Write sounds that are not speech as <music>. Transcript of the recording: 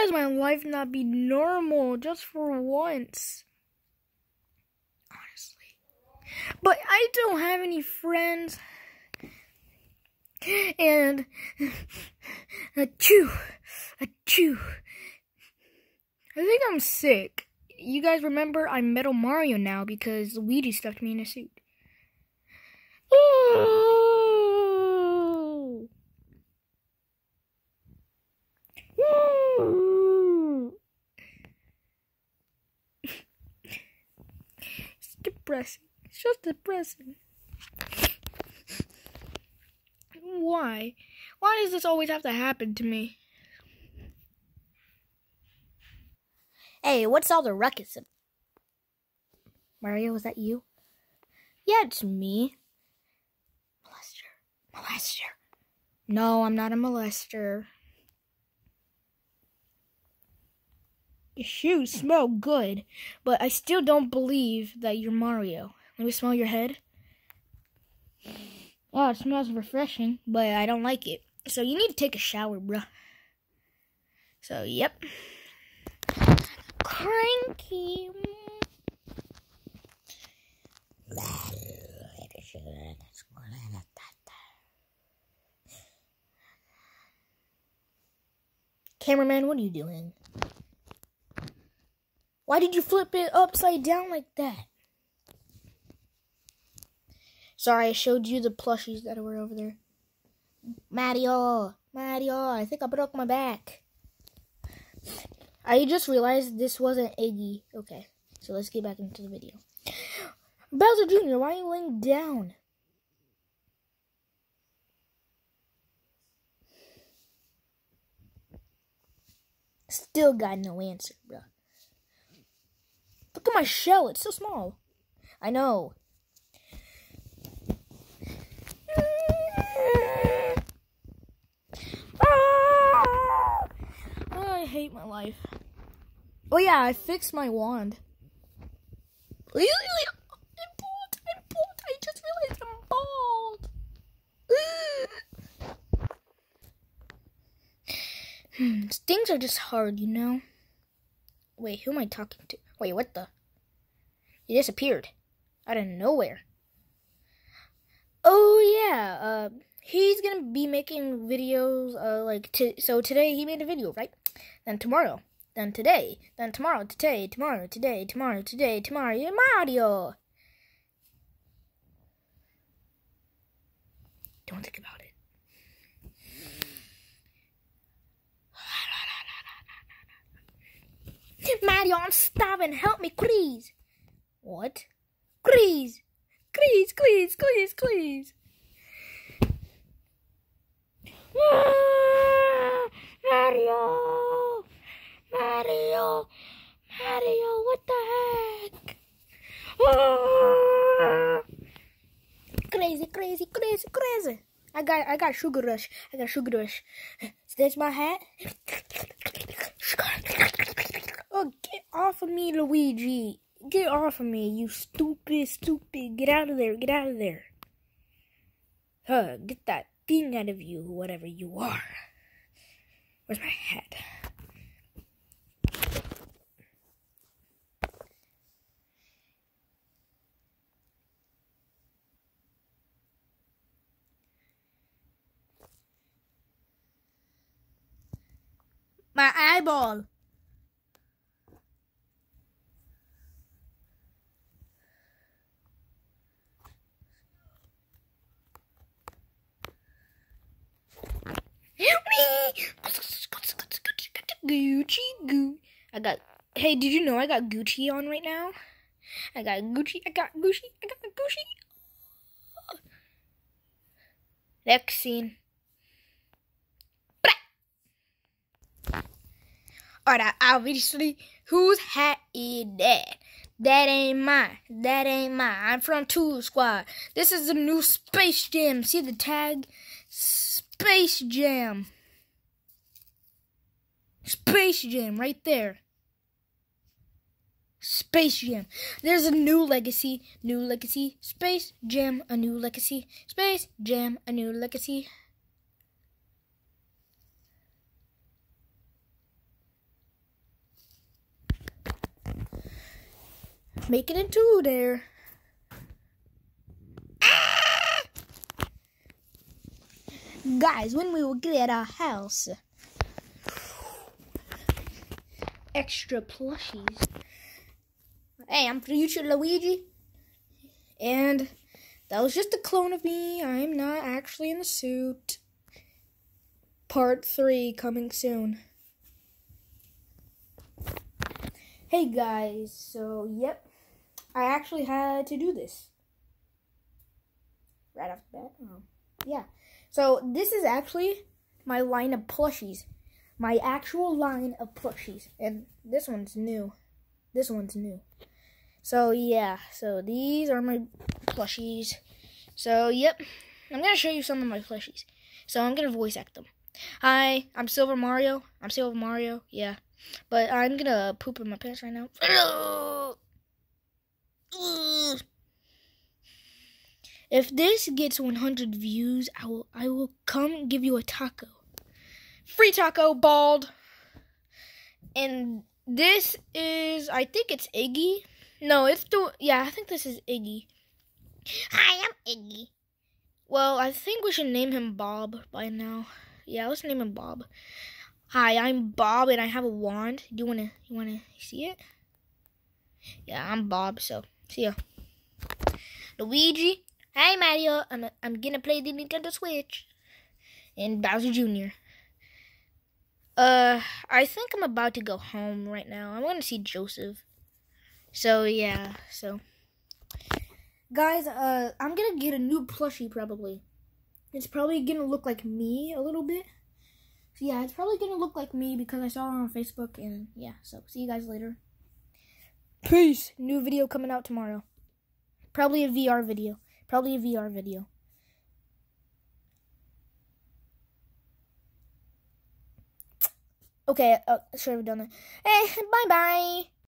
Why does my life not be normal just for once? Honestly. But I don't have any friends. And a chew, a chew. I think I'm sick. You guys remember I'm Metal Mario now because Luigi stuffed me in a suit. Depressing. It's just depressing. Why? Why does this always have to happen to me? Hey, what's all the ruckus? Mario, was that you? Yeah, it's me. Molester. Molester. No, I'm not a molester. Your shoes smell good, but I still don't believe that you're Mario. Let me smell your head. Oh, it smells refreshing, but I don't like it. So you need to take a shower, bruh. So, yep. Cranky. Cameraman, what are you doing? Why did you flip it upside down like that? Sorry, I showed you the plushies that were over there. Mario, oh, Mario, oh, I think I broke my back. I just realized this wasn't Iggy. Okay, so let's get back into the video. Bowser Jr., why are you laying down? Still got no answer, bro. Look at my shell, it's so small. I know. Oh, I hate my life. Oh yeah, I fixed my wand. I'm bald. I'm bald. I just realized I'm bald. <sighs> Hmm, things are just hard, you know. Wait, who am I talking to? Wait, what the? He disappeared out of nowhere. Oh yeah, uh, he's gonna be making videos. Uh, like so today he made a video, right? Then tomorrow, then today, then tomorrow, today, tomorrow, today, tomorrow, today, tomorrow, yeah, Mario. Don't think about it. Mario, I'm starving. Help me, please. What? Please. Please, please, please, please. <sighs> Mario. Mario. Mario, what the heck? <sighs> Crazy, crazy, crazy, crazy. I got I got sugar rush. I got sugar rush. Stitch my hat. <laughs> Oh, get off of me, Luigi. Get off of me, you stupid, stupid. Get out of there. Get out of there. Huh, get that thing out of you, whatever you are. Where's my hat? My eyeball. Gucci goo. I got. Hey, did you know I got Gucci on right now? I got Gucci. I got Gucci. I got Gucci. Next scene. Alright, obviously, whose hat is that? That ain't mine. That ain't mine. I'm from Tune Squad. This is the new Space Jam. See the tag? Space Jam. Space Jam right there. Space Jam. There's a new legacy, new legacy, Space Jam, a new legacy, Space Jam, a new legacy. Make it into there. Guys, when we will get our house, extra plushies. Hey, I'm future Luigi, and that was just a clone of me. I'm not actually in the suit. Part three coming soon. Hey guys, so yep, I actually had to do this right off the bat. Oh, yeah. So this is actually my line of plushies, my actual line of plushies, and this one's new. This one's new. So yeah, so these are my plushies. So yep, I'm gonna show you some of my plushies. So I'm gonna voice act them. Hi, I'm Silver Mario. I'm Silver Mario. Yeah. But I'm gonna poop in my pants right now. If this gets 100 views, I will I will come give you a taco. Free taco, bald. And this is I think it's Iggy. No, it's the yeah, I think this is Iggy. Hi, I'm Iggy. Well, I think we should name him Bob by now. Yeah, let's name him Bob. Hi, I'm Bob and I have a wand. Do you wanna you wanna see it? Yeah, I'm Bob, so see ya. Luigi. Hi Mario. I'm I'm gonna play the Nintendo Switch. And Bowser Jr. Uh I think I'm about to go home right now. I wanna see Joseph. So yeah, so guys, uh I'm gonna get a new plushie probably. It's probably gonna look like me a little bit. So yeah, it's probably gonna look like me because I saw it on Facebook and yeah, so see you guys later. Peace. New video coming out tomorrow. Probably a VR video. Probably a VR video. Okay, uh, should have done that. Hey, bye bye.